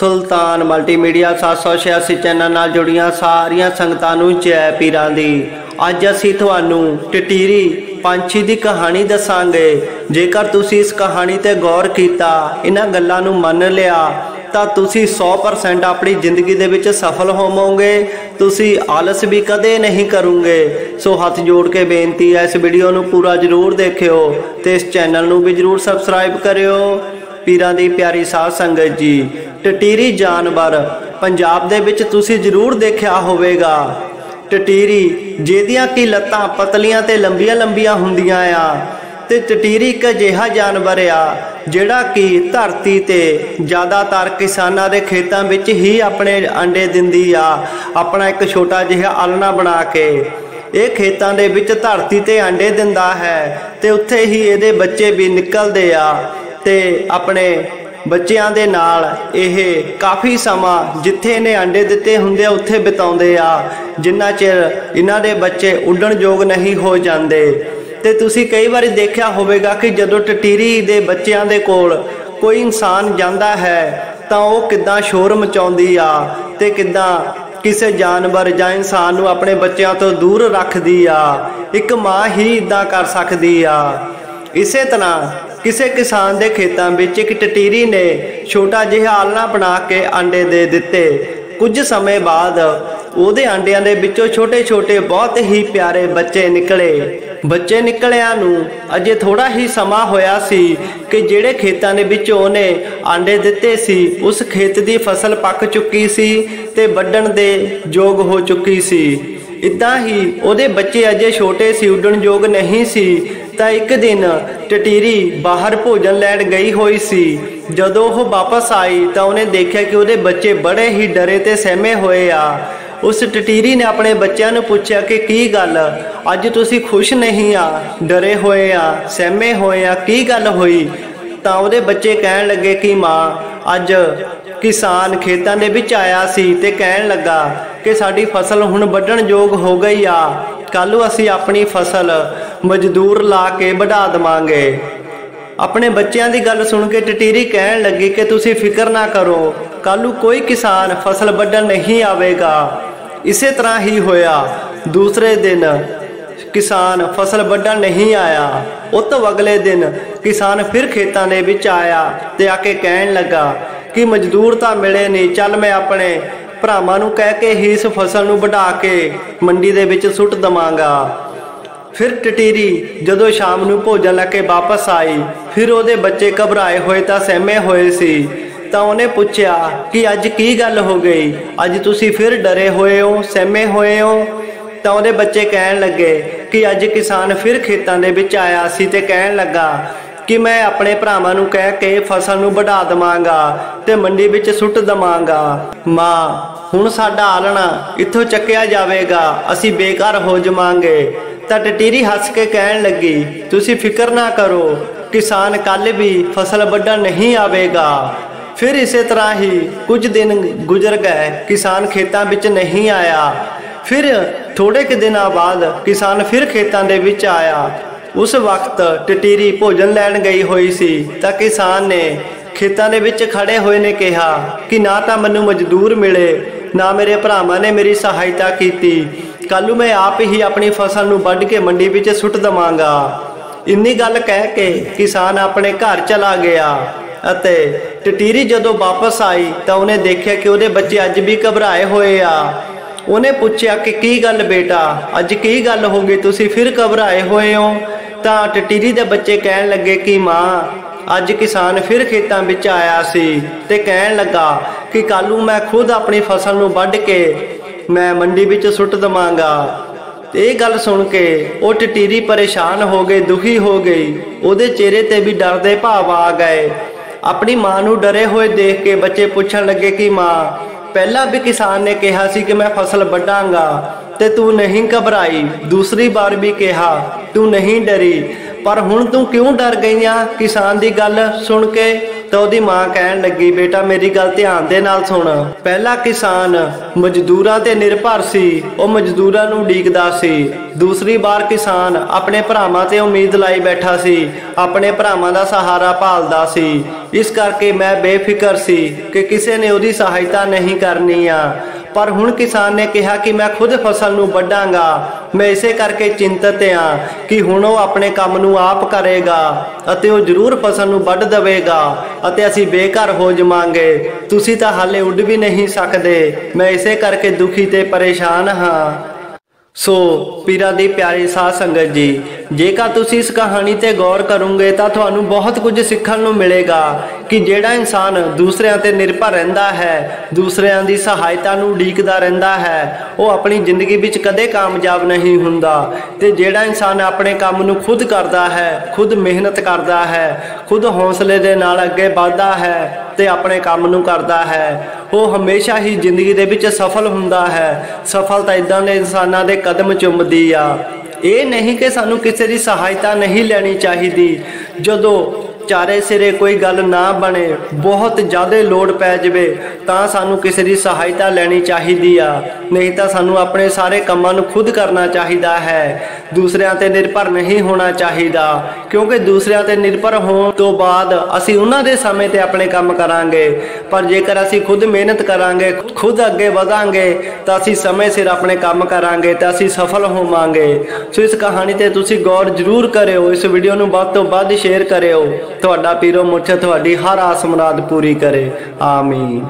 ਸੁਲਤਾਨ multimedia 786 channel ਨਾਲ ਜੁੜੀਆਂ ਸਾਰੀਆਂ ਸੰਗਤਾਂ ਨੂੰ ਜੈ ਪੀਰਾਂ ਦੀ। ਅੱਜ ਅਸੀਂ ਤੁਹਾਨੂੰ ਟਟੀਰੀ ਪੰਛੀ ਦੀ ਕਹਾਣੀ ਦੱਸਾਂਗੇ। ਜੇਕਰ ਤੁਸੀਂ ਇਸ ਕਹਾਣੀ ਤੇ ਗੌਰ ਕੀਤਾ, ਇਹਨਾਂ ਗੱਲਾਂ ਨੂੰ ਮੰਨ ਲਿਆ, ਤਾਂ ਤੁਸੀਂ 100% ਆਪਣੀ ਜ਼ਿੰਦਗੀ ਦੇ ਵਿੱਚ ਸਫਲ ਹੋਵੋਗੇ। ਤੁਸੀਂ ਆਲਸ ਵੀ ਕਦੇ ਨਹੀਂ ਕਰੋਗੇ। ਸੋ ਹੱਥ ਜੋੜ ਕੇ ਬੇਨਤੀ ਹੈ, ਇਸ ਵੀਡੀਓ ਨੂੰ ਪੂਰਾ ਜ਼ਰੂਰ ਦੇਖਿਓ ਤੇ ਇਸ ਚੈਨਲ ਨੂੰ ਵੀ ਜ਼ਰੂਰ ਸਬਸਕ੍ਰਾਈਬ ਕਰਿਓ। ਪੀਰਾਂ ਦੀ ਪਿਆਰੀ ਸਾਧ ਸੰਗਤ ਜੀ, ਟਟੀਰੀ ਜਾਨਵਰ ਪੰਜਾਬ ਦੇ ਵਿੱਚ ਤੁਸੀਂ ਜ਼ਰੂਰ ਦੇਖਿਆ ਹੋਵੇਗਾ। ਟਟੀਰੀ ਜਿਹਦੀਆਂ ਕੀ ਲੱਤਾਂ ਪਤਲੀਆਂ ਤੇ ਲੰਬੀਆਂ ਲੰਬੀਆਂ ਹੁੰਦੀਆਂ ਆ ਤੇ ਟਟੀਰੀ ਇੱਕ ਅਜਿਹਾ ਜਾਨਵਰ ਆ, ਜਿਹੜਾ ਕਿ ਧਰਤੀ ਤੇ ਜ਼ਿਆਦਾਤਰ ਕਿਸਾਨਾਂ ਦੇ ਖੇਤਾਂ ਵਿੱਚ ਹੀ ਆਪਣੇ ਅੰਡੇ ਦਿੰਦੀ ਆ, ਆਪਣਾ ਇੱਕ ਛੋਟਾ ਜਿਹਾ ਆਲਣਾ ਬਣਾ ਕੇ। ਇਹ ਖੇਤਾਂ ਦੇ ਵਿੱਚ ਧਰਤੀ ਤੇ ਅੰਡੇ ਦਿੰਦਾ ਹੈ ਤੇ ਉੱਥੇ ਹੀ ਇਹਦੇ ਬੱਚੇ ਵੀ ਨਿਕਲਦੇ ਆ। ਤੇ ਆਪਣੇ ਬੱਚਿਆਂ ਦੇ ਨਾਲ ਇਹ ਕਾਫੀ ਸਮਾਂ ਜਿੱਥੇ ਇਹਨੇ ਅੰਡੇ ਦਿੱਤੇ ਹੁੰਦੇ ਆ, ਉੱਥੇ ਬਿਤਾਉਂਦੇ ਆ। ਜਿੰਨਾ ਚਿਰ ਇਹਨਾਂ ਦੇ ਬੱਚੇ ਉੱਡਣ ਯੋਗ ਨਹੀਂ ਹੋ ਜਾਂਦੇ। ਤੇ ਤੁਸੀਂ ਕਈ ਵਾਰੀ ਦੇਖਿਆ ਹੋਵੇਗਾ ਕਿ ਜਦੋਂ ਟਟੀਰੀ ਦੇ ਬੱਚਿਆਂ ਦੇ ਕੋਲ ਕੋਈ ਇਨਸਾਨ ਜਾਂਦਾ ਹੈ, ਤਾਂ ਉਹ ਕਿੱਦਾਂ ਸ਼ੋਰ ਮਚਾਉਂਦੀ ਆ ਤੇ ਕਿੱਦਾਂ ਕਿਸੇ ਜਾਨਵਰ ਜਾਂ ਇਨਸਾਨ ਨੂੰ ਆਪਣੇ ਬੱਚਿਆਂ ਤੋਂ ਦੂਰ ਰੱਖਦੀ ਆ। ਇੱਕ ਮਾਂ ਹੀ ਇਦਾਂ ਕਰ ਸਕਦੀ ਆ। ਇਸੇ ਤਰ੍ਹਾਂ ਕਿਸੇ ਕਿਸਾਨ ਦੇ ਖੇਤਾਂ ਵਿੱਚ ਇੱਕ ਟਟੀਰੀ ਨੇ ਛੋਟਾ ਜਿਹਾ ਆਲਣਾ ਬਣਾ ਕੇ ਆਂਡੇ ਦੇ ਦਿੱਤੇ। ਕੁਝ ਸਮੇਂ ਬਾਅਦ ਉਹਦੇ ਆਂਡਿਆਂ ਦੇ ਵਿੱਚੋਂ ਛੋਟੇ-ਛੋਟੇ, ਬਹੁਤ ਹੀ ਪਿਆਰੇ ਬੱਚੇ ਨਿਕਲੇ। ਬੱਚੇ ਨਿਕਲਿਆਂ ਨੂੰ ਅਜੇ ਥੋੜਾ ਹੀ ਸਮਾਂ ਹੋਇਆ ਸੀ ਕਿ ਜਿਹੜੇ ਖੇਤਾਂ ਦੇ ਵਿੱਚ ਉਹਨੇ ਆਂਡੇ ਦਿੱਤੇ ਸੀ, ਉਸ ਖੇਤ ਦੀ ਫਸਲ ਪੱਕ ਚੁੱਕੀ ਸੀ ਤੇ ਵੱਢਣ ਦੇ ਯੋਗ ਹੋ ਚੁੱਕੀ ਸੀ। ਇਦਾਂ ਹੀ ਉਹਦੇ ਬੱਚੇ ਅਜੇ ਛੋਟੇ ਸੀ, ਉੱਡਣ ਯੋਗ ਨਹੀਂ ਸੀ, ਤਾਂ ਇੱਕ ਦਿਨ ਟਟੀਰੀ ਬਾਹਰ ਭੋਜਨ ਲੈਣ ਗਈ ਹੋਈ ਸੀ। ਜਦੋਂ ਉਹ ਵਾਪਸ ਆਈ, ਤਾਂ ਉਹਨੇ ਦੇਖਿਆ ਕਿ ਉਹਦੇ ਬੱਚੇ ਬੜੇ ਹੀ ਡਰੇ ਤੇ ਸਹਿਮੇ ਹੋਏ ਆ। ਉਸ ਟਟੀਰੀ ਨੇ ਆਪਣੇ ਬੱਚਿਆਂ ਨੂੰ ਪੁੱਛਿਆ ਕਿ ਕੀ ਗੱਲ, ਅੱਜ ਤੁਸੀਂ ਖੁਸ਼ ਨਹੀਂ ਆ, ਡਰੇ ਹੋਏ ਆ, ਸਹਿਮੇ ਹੋਏ ਆ, ਕੀ ਗੱਲ ਹੋਈ? ਤਾਂ ਉਹਦੇ ਬੱਚੇ ਕਹਿਣ ਲੱਗੇ ਕਿ ਮਾਂ, ਅੱਜ ਕਿਸਾਨ ਖੇਤਾਂ ਦੇ ਵਿੱਚ ਆਇਆ ਸੀ ਤੇ ਕਹਿਣ ਲੱਗਾ ਕਿ ਸਾਡੀ ਫਸਲ ਹੁਣ ਵੱਢਣ ਯੋਗ ਹੋ ਗਈ ਆ ਕੱਲ ਅਸੀਂ ਆਪਣੀ ਫਸਲ ਮਜ਼ਦੂਰ ਲਾ ਕੇ ਵਧਾ ਦਵਾਂਗੇ। ਆਪਣੇ ਬੱਚਿਆਂ ਦੀ ਗੱਲ ਸੁਣ ਕੇ ਟਟੀਰੀ ਕਹਿਣ ਲੱਗੀ ਕਿ ਤੁਸੀਂ ਫਿਕਰ ਨਾ ਕਰੋ ਕੱਲ ਨੂੰ ਕੋਈ ਕਿਸਾਨ ਫਸਲ ਵੱਢਣ ਨਹੀਂ ਆਵੇਗਾ। ਇਸੇ ਤਰ੍ਹਾਂ ਹੀ ਹੋਇਆ। ਦੂਸਰੇ ਦਿਨ ਕਿਸਾਨ ਫਸਲ ਵੱਢਣ ਨਹੀਂ ਆਇਆ। ਉਹ ਤੋਂ ਅਗਲੇ ਦਿਨ ਕਿਸਾਨ ਫਿਰ ਖੇਤਾਂ ਦੇ ਵਿੱਚ ਆਇਆ ਤੇ ਆ ਕੇ ਕਹਿਣ ਲੱਗਾ ਕਿ ਮਜ਼ਦੂਰ ਤਾਂ ਮਿਲੇ ਨਹੀਂ ਚੱਲ ਮੈਂ ਆਪਣੇ ਭਰਾਵਾਂ ਨੂੰ ਕਹਿ ਕੇ ਹੀ ਇਸ ਫਸਲ ਨੂੰ ਵਢਾ ਕੇ ਮੰਡੀ ਦੇ ਵਿੱਚ ਸੁੱਟ ਦਵਾਂਗਾ। ਫਿਰ ਟਟੀਰੀ ਜਦੋਂ ਸ਼ਾਮ ਨੂੰ ਭੋਜਨ ਲੈ ਕੇ ਵਾਪਸ ਆਈ, ਫਿਰ ਉਹਦੇ ਬੱਚੇ ਘਬਰਾਏ ਹੋਏ ਤਾਂ ਸਹਿਮੇ ਹੋਏ ਸੀ। ਤਾਂ ਉਹਨੇ ਪੁੱਛਿਆ ਕਿ ਅੱਜ ਕੀ ਗੱਲ ਹੋ ਗਈ? ਅੱਜ ਤੁਸੀਂ ਫਿਰ ਡਰੇ ਹੋਏ ਹੋ, ਸਹਿਮੇ ਹੋਏ ਹੋ? ਤਾਂ ਉਹਦੇ ਬੱਚੇ ਕਹਿਣ ਲੱਗੇ ਕਿ ਅੱਜ ਕਿਸਾਨ ਫਿਰ ਖੇਤਾਂ ਦੇ ਵਿੱਚ ਆਇਆ ਸੀ ਤੇ ਕਹਿਣ ਲੱਗਾ ਕਿ ਮੈਂ ਆਪਣੇ ਭਰਾਵਾਂ ਨੂੰ ਕਹਿ ਕੇ ਫਸਲ ਨੂੰ ਵਧਾ ਦਵਾਂਗਾ ਤੇ ਮੰਡੀ ਵਿੱਚ ਸੁੱਟ ਦਵਾਂਗਾ। ਮਾਂ, ਹੁਣ ਸਾਡਾ ਆਲਣਾ ਇੱਥੋਂ ਚੱਕਿਆ ਜਾਵੇਗਾ, ਅਸੀਂ ਬੇਕਾਰ ਹੋ ਜਾਵਾਂਗੇ। ਤਾਂ ਟਟੀਰੀ ਹੱਸ ਕੇ ਕਹਿਣ ਲੱਗੀ, ਤੁਸੀਂ ਫਿਕਰ ਨਾ ਕਰੋ, ਕਿਸਾਨ ਕੱਲ ਵੀ ਫਸਲ ਵੱਢਣ ਨਹੀਂ ਆਵੇਗਾ। ਫਿਰ ਇਸੇ ਤਰ੍ਹਾਂ ਹੀ ਕੁਝ ਦਿਨ ਗੁਜ਼ਰ ਗਏ, ਕਿਸਾਨ ਖੇਤਾਂ ਵਿੱਚ ਨਹੀਂ ਆਇਆ। ਫਿਰ ਥੋੜੇ ਕਿ ਦਿਨਾਂ ਬਾਅਦ ਕਿਸਾਨ ਫਿਰ ਖੇਤਾਂ ਦੇ ਵਿੱਚ ਆਇਆ। ਉਸ ਵਕਤ ਟਟੀਰੀ ਭੋਜਨ ਲੈਣ ਗਈ ਹੋਈ ਸੀ ਤਾਂ ਕਿਸਾਨ ਨੇ ਖੇਤਾਂ ਦੇ ਵਿੱਚ ਖੜੇ ਹੋਏ ਨੇ ਕਿਹਾ ਕਿ ਨਾ ਤਾਂ ਮੈਨੂੰ ਮਜ਼ਦੂਰ ਮਿਲੇ, ਨਾ ਮੇਰੇ ਭਰਾਵਾਂ ਨੇ ਮੇਰੀ ਸਹਾਇਤਾ ਕੀਤੀ। ਕੱਲ ਨੂੰ ਮੈਂ ਆਪ ਹੀ ਆਪਣੀ ਫਸਲ ਨੂੰ ਵੱਢ ਕੇ ਮੰਡੀ ਵਿੱਚ ਸੁੱਟ ਦਵਾਂਗਾ। ਇੰਨੀ ਗੱਲ ਕਹਿ ਕੇ ਕਿਸਾਨ ਆਪਣੇ ਘਰ ਚਲਾ ਗਿਆ ਅਤੇ ਟਟੀਰੀ ਜਦੋਂ ਵਾਪਸ ਆਈ ਤਾਂ ਉਹਨੇ ਦੇਖਿਆ ਕਿ ਉਹਦੇ ਬੱਚੇ ਅੱਜ ਵੀ ਘਬਰਾਏ ਹੋਏ ਆ। ਉਹਨੇ ਪੁੱਛਿਆ ਕਿ ਕੀ ਗੱਲ ਬੇਟਾ? ਅੱਜ ਕੀ ਗੱਲ ਹੋ ਗਈ? ਤੁਸੀਂ ਫਿਰ ਘਬਰਾਏ ਹੋਏ ਹੋ। ਤਾਂ ਟਟੀਰੀ ਦੇ ਬੱਚੇ ਕਹਿਣ ਲੱਗੇ ਕਿ ਮਾਂ, ਅੱਜ ਕਿਸਾਨ ਫਿਰ ਖੇਤਾਂ ਵਿੱਚ ਆਇਆ ਸੀ ਤੇ ਕਹਿਣ ਲੱਗਾ ਕਿ ਕੱਲ ਨੂੰ ਮੈਂ ਖੁਦ ਆਪਣੀ ਫਸਲ ਨੂੰ ਵੱਢ ਕੇ ਮੈਂ ਮੰਡੀ ਵਿੱਚ ਸੁੱਟ ਦਵਾਂਗਾ। ਇਹ ਗੱਲ ਸੁਣ ਕੇ ਉਹ ਟਟੀਰੀ ਪਰੇਸ਼ਾਨ ਹੋ ਗਈ, ਦੁਖੀ ਹੋ ਗਈ। ਉਹਦੇ ਚਿਹਰੇ ਤੇ ਵੀ ਡਰ ਦੇ ਭਾਵ ਆ ਗਏ। ਆਪਣੀ ਮਾਂ ਨੂੰ ਡਰੇ ਹੋਏ ਦੇਖ ਕੇ ਬੱਚੇ ਪੁੱਛਣ ਲੱਗੇ ਕਿ ਮਾਂ ਪਹਿਲਾਂ ਵੀ ਕਿਸਾਨ ਨੇ ਕਿਹਾ ਸੀ ਕਿ ਮੈਂ ਫਸਲ ਵੱਢਾਂਗਾ ਤੇ ਤੂੰ ਨਹੀਂ ਘਬਰਾਈ। ਦੂਸਰੀ ਵਾਰ ਵੀ ਕਿਹਾ, ਤੂੰ ਨਹੀਂ ਡਰੀ। ਪਰ ਹੁਣ ਤੂੰ ਕਿਉਂ ਡਰ ਗਈਆਂ? ਕਿਸਾਨ ਦੀ ਗੱਲ ਸੁਣ ਕੇ ਤਾਂ ਉਹਦੀ ਮਾਂ ਕਹਿਣ ਲੱਗੀ, ਬੇਟਾ, ਮੇਰੀ ਗੱਲ ਧਿਆਨ ਦੇ ਨਾਲ ਸੁਣ। ਪਹਿਲਾ ਕਿਸਾਨ ਮਜ਼ਦੂਰਾਂ ਤੇ ਨਿਰਭਰ ਸੀ, ਉਹ ਮਜ਼ਦੂਰਾਂ ਨੂੰ ਉਡੀਕਦਾ ਸੀ। ਦੂਸਰੀ ਵਾਰ ਕਿਸਾਨ ਆਪਣੇ ਭਰਾਵਾਂ ਤੇ ਉਮੀਦ ਲਾਈ ਬੈਠਾ ਸੀ, ਆਪਣੇ ਭਰਾਵਾਂ ਦਾ ਸਹਾਰਾ ਭਾਲਦਾ ਸੀ। ਇਸ ਕਰਕੇ ਮੈਂ ਬੇਫਿਕਰ ਸੀ ਕਿ ਕਿਸੇ ਨੇ ਉਹਦੀ ਸਹਾਇਤਾ ਨਹੀਂ ਕਰਨੀ ਆ। ਪਰ ਹੁਣ ਕਿਸਾਨ ਨੇ ਕਿਹਾ ਕਿ ਮੈਂ ਖੁਦ ਫਸਲ ਨੂੰ ਵੱਢਾਂਗਾ। ਮੈਂ ਇਸੇ ਕਰਕੇ ਚਿੰਤਤ ਆ ਕਿ ਹੁਣ ਉਹ ਆਪਣੇ ਕੰਮ ਨੂੰ ਆਪ ਕਰੇਗਾ ਅਤੇ ਉਹ ਜ਼ਰੂਰ ਫਸਲ ਨੂੰ ਵੱਢ ਦੇਵੇਗਾ ਅਤੇ ਅਸੀਂ ਬੇਘਰ ਹੋ ਜਾਵਾਂਗੇ। ਤੁਸੀਂ ਤਾਂ ਹਾਲੇ ਉੱਡ ਵੀ ਨਹੀਂ ਸਕਦੇ। ਮੈਂ ਇਸੇ ਕਰਕੇ ਦੁਖੀ ਤੇ ਪਰੇਸ਼ਾਨ ਹਾਂ। ਸੋ ਪੀਰਾਂ ਦੀ ਪਿਆਰੀ ਸਾਧ ਸੰਗਤ ਜੀ ਜੇਕਰ ਤੁਸੀਂ ਇਸ ਕਹਾਣੀ ਤੇ ਗੌਰ ਕਰੋਗੇ ਤਾਂ ਤੁਹਾਨੂੰ ਬਹੁਤ ਕੁਝ ਸਿੱਖਣ ਨੂੰ ਮਿਲੇਗਾ ਕਿ ਜਿਹੜਾ ਇਨਸਾਨ ਦੂਸਰਿਆਂ ਤੇ ਨਿਰਭਰ ਰਹਿੰਦਾ ਹੈ, ਦੂਸਰਿਆਂ ਦੀ ਸਹਾਇਤਾ ਨੂੰ ਉਡੀਕਦਾ ਰਹਿੰਦਾ ਹੈ, ਉਹ ਆਪਣੀ ਜ਼ਿੰਦਗੀ ਵਿੱਚ ਕਦੇ ਕਾਮਯਾਬ ਨਹੀਂ ਹੁੰਦਾ। ਤੇ ਜਿਹੜਾ ਇਨਸਾਨ ਆਪਣੇ ਕੰਮ ਨੂੰ ਖੁਦ ਕਰਦਾ ਹੈ, ਖੁਦ ਮਿਹਨਤ ਕਰਦਾ ਹੈ, ਖੁਦ ਹੌਸਲੇ ਦੇ ਨਾਲ ਅੱਗੇ ਵਧਦਾ ਹੈ ਤੇ ਆਪਣੇ ਕੰਮ ਨੂੰ ਕਰਦਾ ਹੈ, ਉਹ ਹਮੇਸ਼ਾ ਹੀ ਜ਼ਿੰਦਗੀ ਦੇ ਵਿੱਚ ਸਫਲ ਹੁੰਦਾ ਹੈ। ਸਫਲਤਾ ਇਦਾਂ ਦੇ ਇਨਸਾਨਾਂ ਦੇ ਕਦਮ ਚੁੰਮਦੀ ਆ। ਇਹ ਨਹੀਂ ਕਿ ਸਾਨੂੰ ਕਿਸੇ ਦੀ ਸਹਾਇਤਾ ਨਹੀਂ ਲੈਣੀ ਚਾਹੀਦੀ। ਜਦੋਂ ਚਾਰੇ ਸਿਰੇ ਕੋਈ ਗੱਲ ਨਾ ਬਣੇ, ਬਹੁਤ ਜ਼ਿਆਦਾ ਲੋੜ ਪੈ ਜਾਵੇ, ਤਾਂ ਸਾਨੂੰ ਕਿਸੇ ਦੀ ਸਹਾਇਤਾ ਲੈਣੀ ਚਾਹੀਦੀ ਆ। ਨਹੀਂ ਤਾਂ ਸਾਨੂੰ ਆਪਣੇ ਸਾਰੇ ਕੰਮਾਂ ਨੂੰ ਖੁਦ ਕਰਨਾ ਚਾਹੀਦਾ ਹੈ। ਦੂਸਰਿਆਂ ਤੇ ਨਿਰਭਰ ਨਹੀਂ ਹੋਣਾ ਚਾਹੀਦਾ, ਕਿਉਂਕਿ ਦੂਸਰਿਆਂ ਤੇ ਨਿਰਭਰ ਹੋਣ ਤੋਂ ਬਾਅਦ ਅਸੀਂ ਉਹਨਾਂ ਦੇ ਸਮੇਂ ਤੇ ਆਪਣੇ ਕੰਮ ਕਰਾਂਗੇ। ਪਰ ਜੇਕਰ ਅਸੀਂ ਖੁਦ ਮਿਹਨਤ ਕਰਾਂਗੇ, ਖੁਦ ਅੱਗੇ ਵਧਾਂਗੇ, ਤਾਂ ਅਸੀਂ ਸਮੇਂ ਸਿਰ ਆਪਣੇ ਕੰਮ ਕਰਾਂਗੇ ਤਾਂ ਅਸੀਂ ਸਫਲ ਹੋਵਾਂਗੇ। ਸੋ ਇਸ ਕਹਾਣੀ ਤੇ ਤੁਸੀਂ ਗੌਰ ਜ਼ਰੂਰ ਕਰਿਓ, ਇਸ ਵੀਡੀਓ ਨੂੰ ਵੱਧ ਤੋਂ ਵੱਧ ਸ਼ੇਅਰ ਕਰਿਓ। ਤੁਹਾਡਾ ਪੀਰੋ ਮੁਰਸ਼ਦ ਤੁਹਾਡੀ ਹਰ ਆਸ ਮੁਰਾਦ ਪੂਰੀ ਕਰੇ। ਆਮੀਨ।